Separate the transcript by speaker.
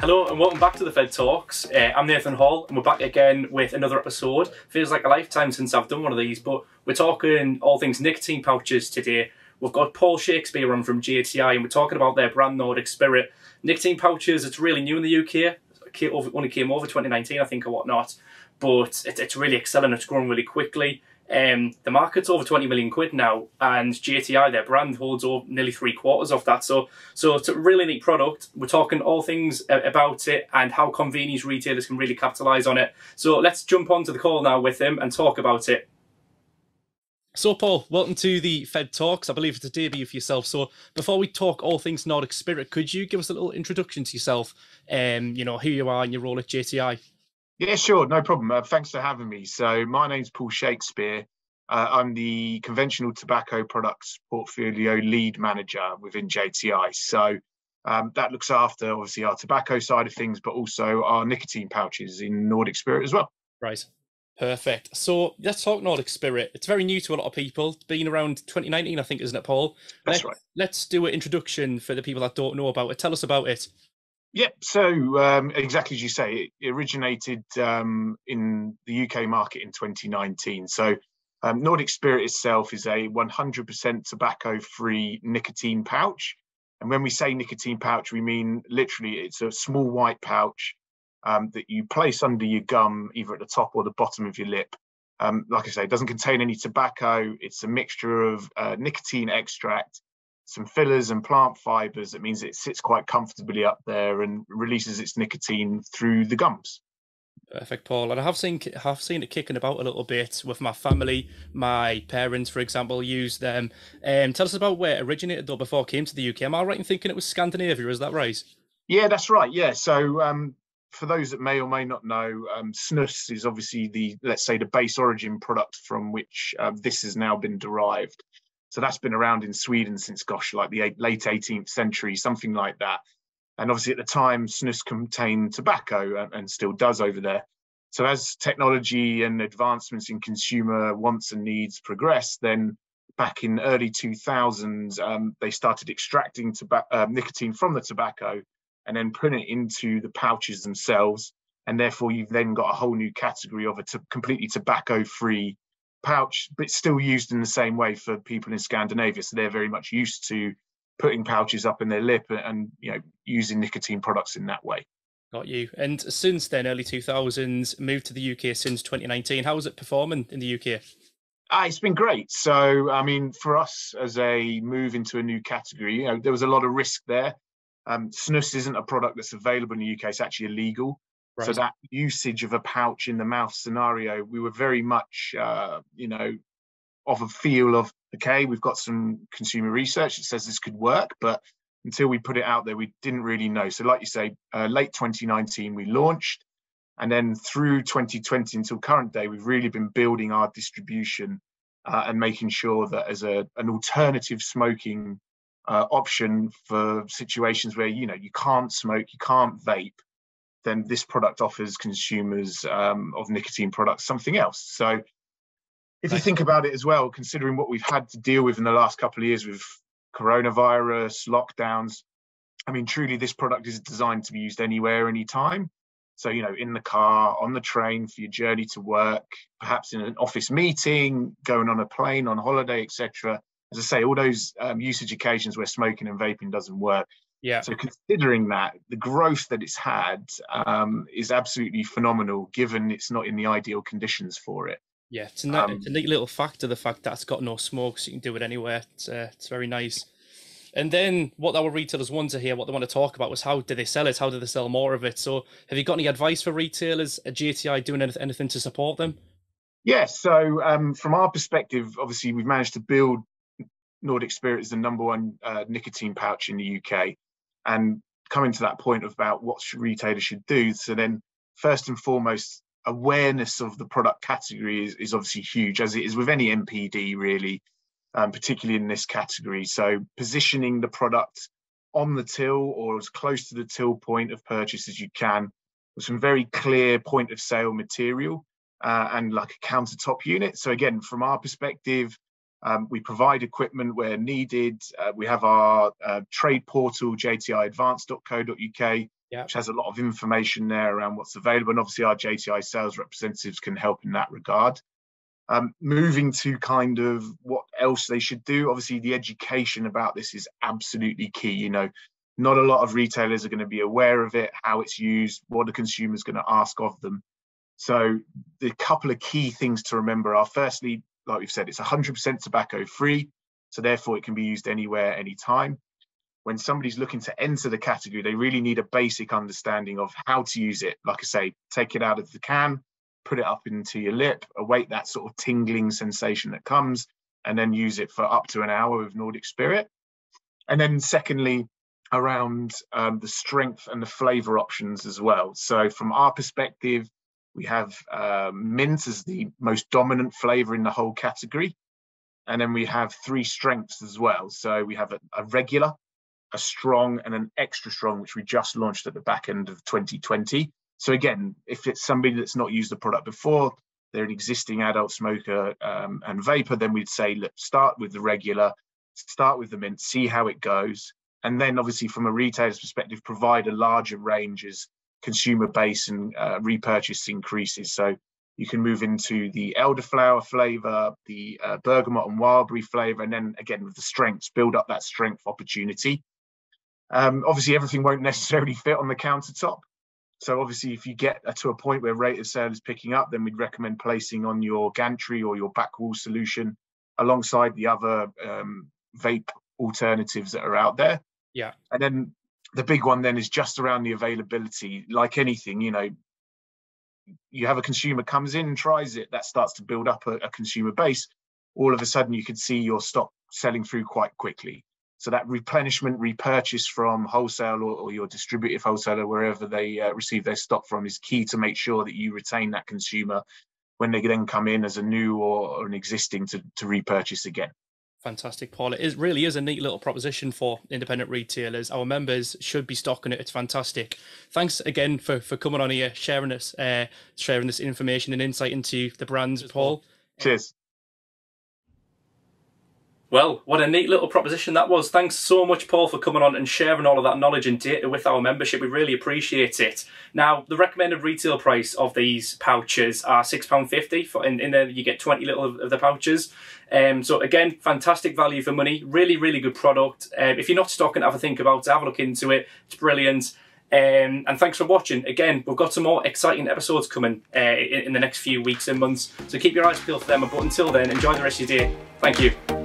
Speaker 1: Hello and welcome back to the Fed Talks. Uh, I'm Nathan Hall and we're back again with another episode. Feels like a lifetime since I've done one of these, but we're talking all things nicotine pouches today. We've got Paul Shakespeare on from JTI and we're talking about their brand Nordic Spirit. Nicotine pouches, it's really new in the UK. It only came over 2019, I think, or whatnot. But it's really excelling, it's growing really quickly. Um, the market's over 20 million quid now, and JTI, their brand, holds over nearly three quarters of that. So, so it's a really neat product. We're talking all things about it and how convenience retailers can really capitalise on it. So let's jump onto the call now with him and talk about it. So, Paul, welcome to the Fed Talks. I believe it's a debut for yourself. So, before we talk all things Nordic Spirit, could you give us a little introduction to yourself? Um, you know who you are and your role at JTI.
Speaker 2: Yeah, sure, no problem. Uh, thanks for having me. So, my name's Paul Shakespeare. Uh, I'm the conventional tobacco products portfolio lead manager within JTI. So, um, that looks after obviously our tobacco side of things, but also our nicotine pouches in Nordic Spirit as well.
Speaker 1: Right. Perfect. So let's talk Nordic Spirit. It's very new to a lot of people. It's been around 2019, I think, isn't it, Paul?
Speaker 2: That's Let, right.
Speaker 1: Let's do an introduction for the people that don't know about it. Tell us about it.
Speaker 2: Yep. So um, exactly as you say, it originated um, in the UK market in 2019. So um, Nordic Spirit itself is a 100% tobacco-free nicotine pouch. And when we say nicotine pouch, we mean literally it's a small white pouch um, that you place under your gum, either at the top or the bottom of your lip. Um, like I say, it doesn't contain any tobacco. It's a mixture of uh, nicotine extract some fillers and plant fibers. It means it sits quite comfortably up there and releases its nicotine through the gums.
Speaker 1: Perfect, Paul. And I have seen have seen it kicking about a little bit with my family. My parents, for example, use them. Um, tell us about where it originated though before it came to the UK. Am I right in thinking it was Scandinavia? Is that right?
Speaker 2: Yeah, that's right. Yeah. So um, for those that may or may not know, um, snus is obviously the let's say the base origin product from which uh, this has now been derived. So that's been around in Sweden since, gosh, like the late 18th century, something like that. And obviously at the time, snus contained tobacco and, and still does over there. So as technology and advancements in consumer wants and needs progress, then back in early 2000s, um, they started extracting uh, nicotine from the tobacco and then putting it into the pouches themselves. And therefore, you've then got a whole new category of a completely tobacco-free pouch, but still used in the same way for people in Scandinavia. So they're very much used to putting pouches up in their lip and, you know using nicotine products in that way.
Speaker 1: Got you. And since then, early 2000s, moved to the UK since 2019. How is it performing in the UK?
Speaker 2: Ah, it's been great. So, I mean, for us as a move into a new category, you know, there was a lot of risk there. Um, snus isn't a product that's available in the UK; it's actually illegal. Right. So that usage of a pouch in the mouth scenario, we were very much, uh, you know, of a feel of okay, we've got some consumer research that says this could work, but until we put it out there, we didn't really know. So, like you say, uh, late 2019 we launched, and then through 2020 until current day, we've really been building our distribution uh, and making sure that as a an alternative smoking uh, option for situations where you know you can't smoke, you can't vape then this product offers consumers um, of nicotine products something else. So if you think about it as well, considering what we've had to deal with in the last couple of years with coronavirus, lockdowns, I mean, truly, this product is designed to be used anywhere, anytime. So, you know, in the car, on the train for your journey to work, perhaps in an office meeting, going on a plane, on holiday, etc. As I say, all those um, usage occasions where smoking and vaping doesn't work,
Speaker 1: yeah.
Speaker 2: So considering that the growth that it's had um, is absolutely phenomenal, given it's not in the ideal conditions for it.
Speaker 1: Yeah, it's a, um, it's a neat little factor. The fact that it's got no smoke, so you can do it anywhere. It's uh, it's very nice. And then what our retailers want to hear, what they want to talk about, was how do they sell it? How do they sell more of it? So, have you got any advice for retailers at JTI doing anything to support them?
Speaker 2: Yes. Yeah, so, um, from our perspective, obviously, we've managed to build Nordic Spirit as the number one uh, nicotine pouch in the UK and coming to that point about what retailers should do. So then, first and foremost, awareness of the product category is, is obviously huge, as it is with any NPD, really, um, particularly in this category. So positioning the product on the till or as close to the till point of purchase as you can with some very clear point of sale material uh, and like a countertop unit. So again, from our perspective, um, we provide equipment where needed. Uh, we have our uh, trade portal, jtiadvance.co.uk, yep. which has a lot of information there around what's available. And obviously, our JTI sales representatives can help in that regard. Um, moving to kind of what else they should do. Obviously, the education about this is absolutely key. You know, not a lot of retailers are going to be aware of it, how it's used, what the consumer's going to ask of them. So, the couple of key things to remember are firstly, like we've said, it's 100% tobacco free. So, therefore, it can be used anywhere, anytime. When somebody's looking to enter the category, they really need a basic understanding of how to use it. Like I say, take it out of the can, put it up into your lip, await that sort of tingling sensation that comes, and then use it for up to an hour with Nordic Spirit. And then, secondly, around um, the strength and the flavor options as well. So, from our perspective, we have uh, mint as the most dominant flavor in the whole category. And then we have three strengths as well. So, we have a, a regular, a strong, and an extra strong, which we just launched at the back end of 2020. So again, if it's somebody that's not used the product before, they're an existing adult smoker um, and vaper, then we'd say, look, start with the regular, start with the mint, see how it goes. And then obviously from a retailer's perspective, provide a larger range as consumer base and uh, repurchase increases. So you can move into the elderflower flavor, the uh, bergamot and wildberry flavor, and then again with the strengths, build up that strength opportunity. Um, obviously, everything won't necessarily fit on the countertop. So obviously, if you get to a point where rate of sale is picking up, then we'd recommend placing on your gantry or your back wall solution alongside the other um, vape alternatives that are out there.
Speaker 1: Yeah.
Speaker 2: And then the big one then is just around the availability. Like anything, you know, you have a consumer comes in and tries it, that starts to build up a, a consumer base. All of a sudden, you could see your stock selling through quite quickly. So that replenishment, repurchase from wholesale or, or your distributive wholesaler, wherever they uh, receive their stock from, is key to make sure that you retain that consumer when they then come in as a new or, or an existing to, to repurchase again.
Speaker 1: Fantastic, Paul. It is, really is a neat little proposition for independent retailers. Our members should be stocking it. It's fantastic. Thanks again for, for coming on here, sharing us, uh, sharing this information and insight into the brands, Paul.
Speaker 2: Cheers.
Speaker 1: Well, what a neat little proposition that was. Thanks so much, Paul, for coming on and sharing all of that knowledge and data with our membership. We really appreciate it. Now, the recommended retail price of these pouches are £6.50. For, in, in there, you get 20 little of, the pouches. Um, so, again, fantastic value for money. Really, really good product. Um, if you're not stocking, have a think about it. Have a look into it. It's brilliant. Um, and thanks for watching. Again, we've got some more exciting episodes coming uh, in, in the next few weeks and months. So keep your eyes peeled for them. But until then, enjoy the rest of your day. Thank you.